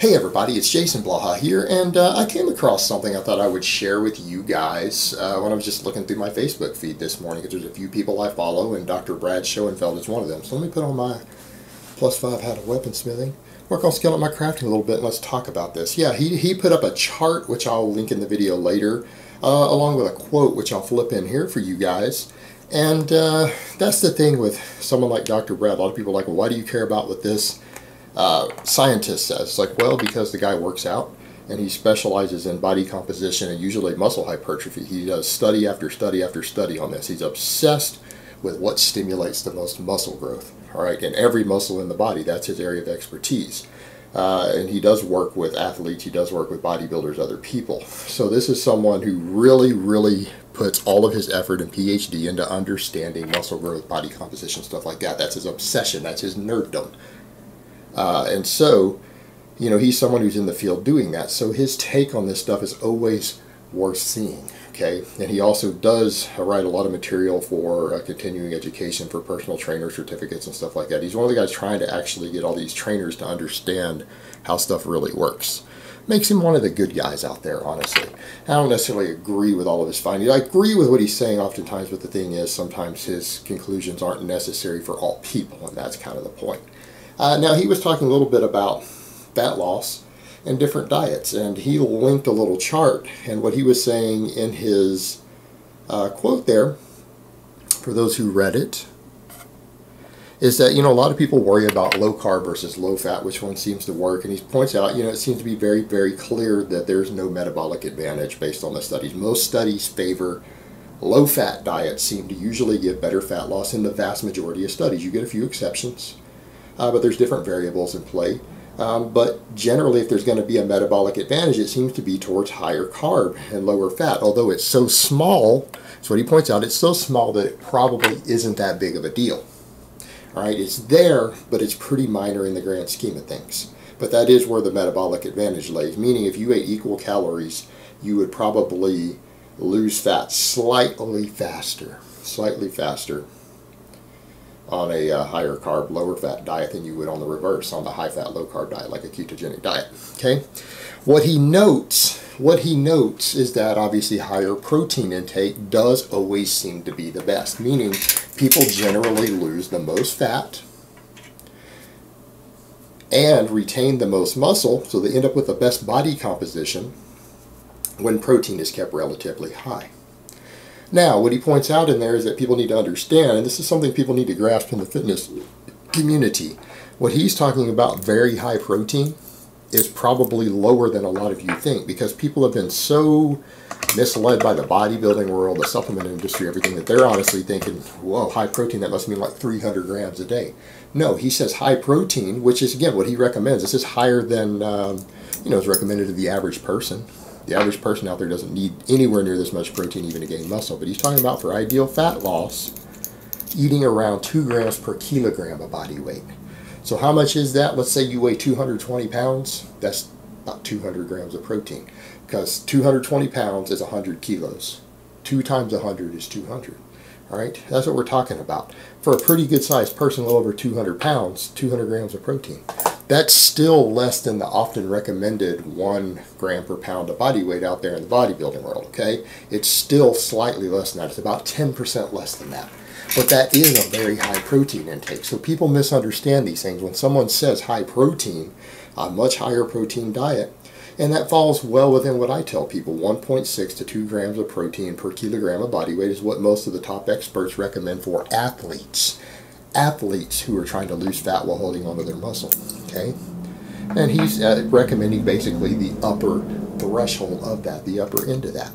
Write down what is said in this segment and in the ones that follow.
Hey everybody, it's Jason Blaha here, and uh, I came across something I thought I would share with you guys uh, when I was just looking through my Facebook feed this morning, because there's a few people I follow, and Dr. Brad Schoenfeld is one of them. So let me put on my plus five hat of weaponsmithing, work on scaling my crafting a little bit, and let's talk about this. Yeah, he, he put up a chart, which I'll link in the video later, uh, along with a quote, which I'll flip in here for you guys. And uh, that's the thing with someone like Dr. Brad. A lot of people are like, well, why do you care about what this uh, scientist says. It's like, well, because the guy works out and he specializes in body composition and usually muscle hypertrophy. He does study after study after study on this. He's obsessed with what stimulates the most muscle growth. All right, and every muscle in the body, that's his area of expertise. Uh, and he does work with athletes, he does work with bodybuilders, other people. So this is someone who really, really puts all of his effort and PhD into understanding muscle growth, body composition, stuff like that. That's his obsession, that's his nerddom. Uh, and so, you know, he's someone who's in the field doing that. So his take on this stuff is always worth seeing. Okay, and he also does write a lot of material for uh, continuing education for personal trainer certificates and stuff like that. He's one of the guys trying to actually get all these trainers to understand how stuff really works. Makes him one of the good guys out there, honestly. I don't necessarily agree with all of his findings. I agree with what he's saying oftentimes, but the thing is, sometimes his conclusions aren't necessary for all people, and that's kind of the point. Uh, now, he was talking a little bit about fat loss and different diets, and he linked a little chart. And what he was saying in his uh, quote there, for those who read it, is that, you know, a lot of people worry about low carb versus low fat, which one seems to work. And he points out, you know, it seems to be very, very clear that there's no metabolic advantage based on the studies. Most studies favor low fat diets seem to usually give better fat loss in the vast majority of studies. You get a few exceptions uh, but there's different variables in play. Um, but generally, if there's going to be a metabolic advantage, it seems to be towards higher carb and lower fat. Although it's so small, that's what he points out, it's so small that it probably isn't that big of a deal. All right, it's there, but it's pretty minor in the grand scheme of things. But that is where the metabolic advantage lays, meaning if you ate equal calories, you would probably lose fat slightly faster, slightly faster on a uh, higher carb, lower fat diet than you would on the reverse, on the high fat, low carb diet, like a ketogenic diet. Okay, what he notes, what he notes is that obviously higher protein intake does always seem to be the best, meaning people generally lose the most fat and retain the most muscle, so they end up with the best body composition when protein is kept relatively high. Now, what he points out in there is that people need to understand, and this is something people need to grasp in the fitness community. What he's talking about, very high protein, is probably lower than a lot of you think because people have been so misled by the bodybuilding world, the supplement industry, everything that they're honestly thinking, whoa, high protein, that must mean like 300 grams a day. No, he says high protein, which is again what he recommends. This is higher than, um, you know, is recommended to the average person. The average person out there doesn't need anywhere near this much protein even to gain muscle. But he's talking about for ideal fat loss, eating around 2 grams per kilogram of body weight. So how much is that? Let's say you weigh 220 pounds. That's about 200 grams of protein. Because 220 pounds is 100 kilos. 2 times 100 is 200. All right, that's what we're talking about. For a pretty good sized person, a little over 200 pounds, 200 grams of protein. That's still less than the often recommended one gram per pound of body weight out there in the bodybuilding world, okay? It's still slightly less than that. It's about 10% less than that. But that is a very high protein intake. So people misunderstand these things. When someone says high protein, a much higher protein diet, and that falls well within what I tell people. 1.6 to 2 grams of protein per kilogram of body weight is what most of the top experts recommend for athletes athletes who are trying to lose fat while holding onto their muscle. Okay, and he's uh, recommending basically the upper threshold of that, the upper end of that.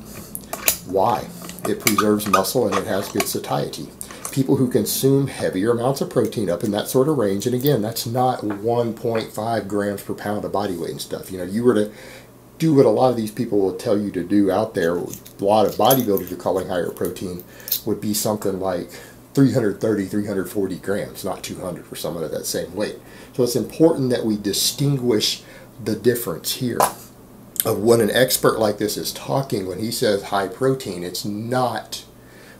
Why? It preserves muscle and it has good satiety. People who consume heavier amounts of protein up in that sort of range, and again, that's not 1.5 grams per pound of body weight and stuff. You know, you were to do what a lot of these people will tell you to do out there, a lot of bodybuilders are calling higher protein, would be something like 330, 340 grams, not 200 for someone of that same weight. So it's important that we distinguish the difference here of what an expert like this is talking when he says high protein. It's not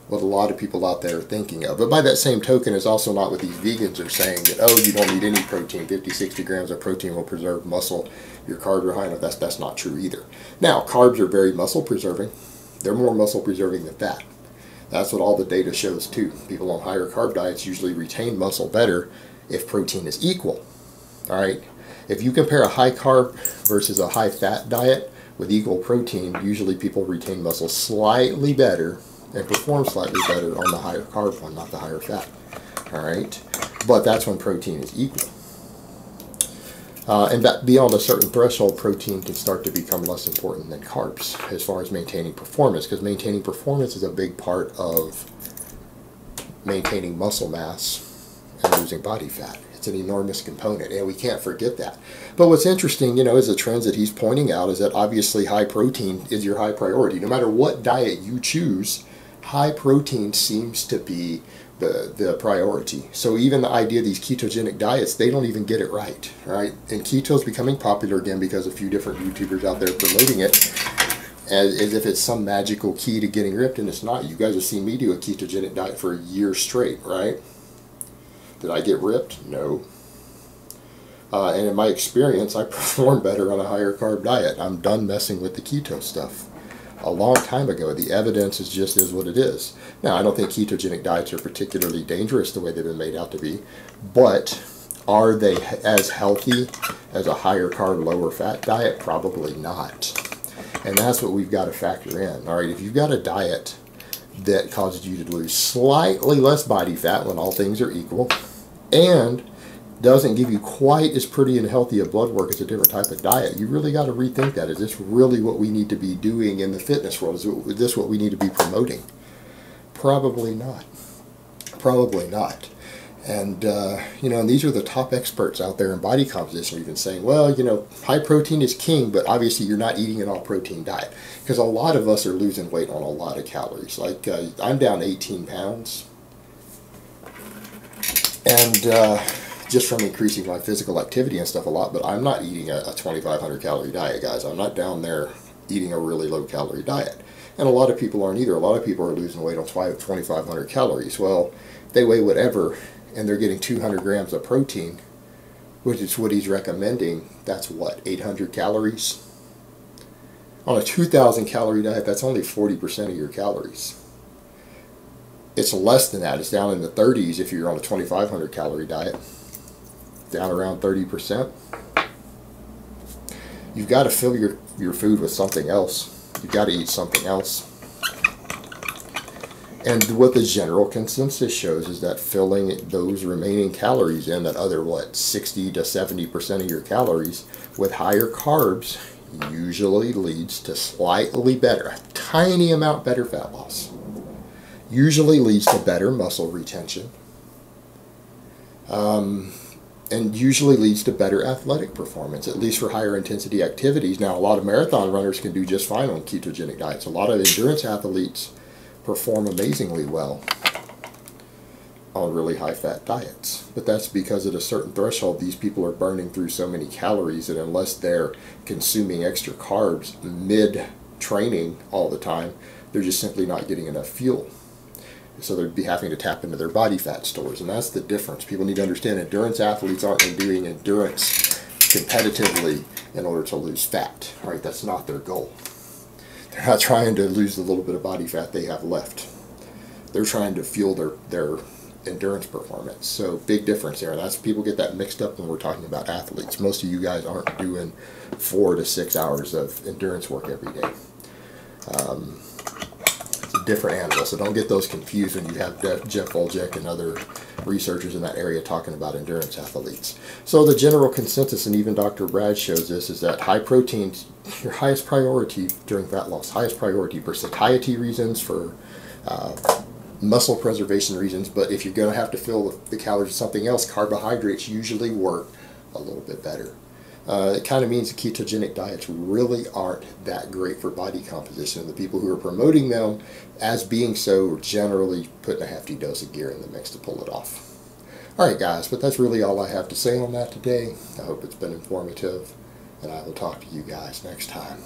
what a lot of people out there are thinking of. But by that same token, it's also not what these vegans are saying that, oh, you don't need any protein. 50, 60 grams of protein will preserve muscle. Your carbs are high enough. That's, that's not true either. Now, carbs are very muscle preserving. They're more muscle preserving than fat. That's what all the data shows too. People on higher carb diets usually retain muscle better if protein is equal. All right. If you compare a high carb versus a high fat diet with equal protein, usually people retain muscle slightly better and perform slightly better on the higher carb one, not the higher fat. All right. But that's when protein is equal. Uh, and that beyond a certain threshold, protein can start to become less important than carbs as far as maintaining performance, because maintaining performance is a big part of maintaining muscle mass and losing body fat. It's an enormous component, and we can't forget that. But what's interesting, you know, is the trends that he's pointing out is that obviously high protein is your high priority. No matter what diet you choose, high protein seems to be the, the priority. So even the idea of these ketogenic diets, they don't even get it right, right? And keto is becoming popular again because a few different YouTubers out there promoting it as, as if it's some magical key to getting ripped, and it's not. You guys have seen me do a ketogenic diet for a year straight, right? Did I get ripped? No. Uh, and in my experience, I perform better on a higher carb diet. I'm done messing with the keto stuff a long time ago. The evidence is just is what it is. Now, I don't think ketogenic diets are particularly dangerous the way they've been made out to be, but are they as healthy as a higher carb, lower fat diet? Probably not. And that's what we've got to factor in. All right, if you've got a diet that causes you to lose slightly less body fat when all things are equal, and doesn't give you quite as pretty and healthy a blood work as a different type of diet, you really got to rethink that. Is this really what we need to be doing in the fitness world? Is this what we need to be promoting? Probably not. Probably not. And, uh, you know, and these are the top experts out there in body composition even saying, well, you know, high protein is king, but obviously you're not eating an all protein diet. Because a lot of us are losing weight on a lot of calories. Like, uh, I'm down 18 pounds. And, uh, just from increasing my physical activity and stuff a lot, but I'm not eating a, a 2,500 calorie diet, guys. I'm not down there eating a really low calorie diet. And a lot of people aren't either. A lot of people are losing weight on 2,500 calories. Well, they weigh whatever, and they're getting 200 grams of protein, which is what he's recommending. That's what, 800 calories? On a 2,000 calorie diet, that's only 40% of your calories. It's less than that. It's down in the 30s if you're on a 2,500 calorie diet down around 30%. You've got to fill your, your food with something else. You've got to eat something else. And what the general consensus shows is that filling those remaining calories in, that other, what, 60 to 70% of your calories with higher carbs usually leads to slightly better, a tiny amount better fat loss. Usually leads to better muscle retention. Um, and usually leads to better athletic performance, at least for higher intensity activities. Now, a lot of marathon runners can do just fine on ketogenic diets. A lot of endurance athletes perform amazingly well on really high fat diets. But that's because at a certain threshold, these people are burning through so many calories that unless they're consuming extra carbs mid training all the time, they're just simply not getting enough fuel. So they'd be having to tap into their body fat stores, and that's the difference. People need to understand endurance athletes aren't doing endurance competitively in order to lose fat. Right? That's not their goal. They're not trying to lose the little bit of body fat they have left. They're trying to fuel their their endurance performance. So big difference there. That's people get that mixed up when we're talking about athletes. Most of you guys aren't doing four to six hours of endurance work every day. Um, different animals. So don't get those confused when you have Jeff Volek and other researchers in that area talking about endurance athletes. So the general consensus, and even Dr. Brad shows this, is that high protein, your highest priority during fat loss, highest priority for satiety reasons, for uh, muscle preservation reasons, but if you're going to have to fill the calories with something else, carbohydrates usually work a little bit better. Uh, it kind of means the ketogenic diets really aren't that great for body composition. The people who are promoting them as being so are generally putting a hefty dose of gear in the mix to pull it off. Alright guys, but that's really all I have to say on that today. I hope it's been informative, and I will talk to you guys next time.